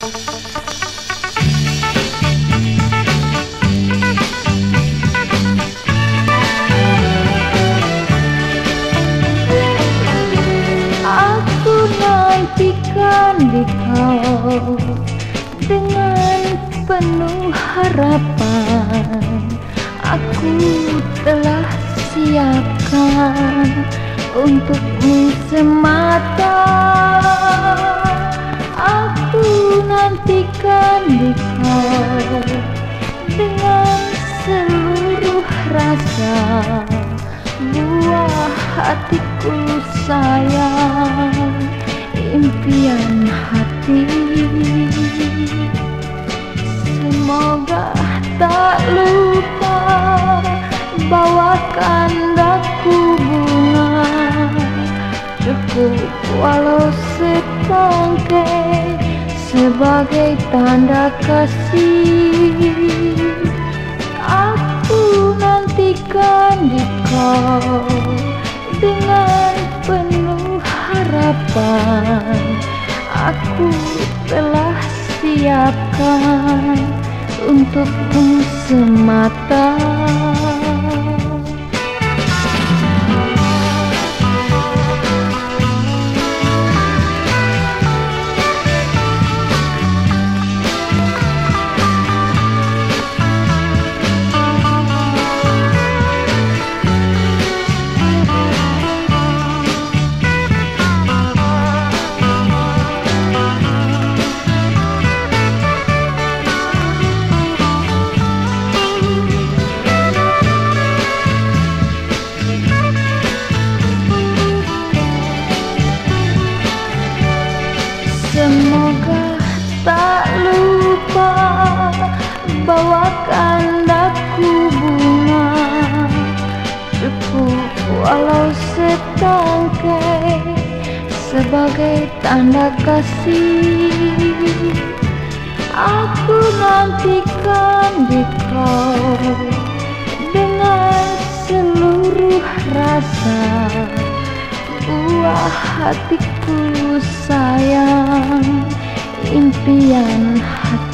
Aku nantikan di kau dengan penuh harapan. Aku telah siapkan untukmu semata kau dengan seluruh rasa Buah hatiku sayang Impian hati Semoga tak lupa Bawakan daku bunga. Cukup walau setangkai Sebagai tanda kasih. Aku nantikan di kau dengan penuh harapan. Aku telah siapkan untukmu semata walau setangkai Sebagai tanda kasih Aku nantikan di kau Dengan seluruh rasa. Buah hatiku sayang Impian hati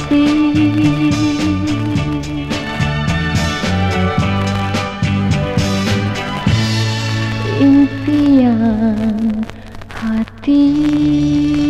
impian hati.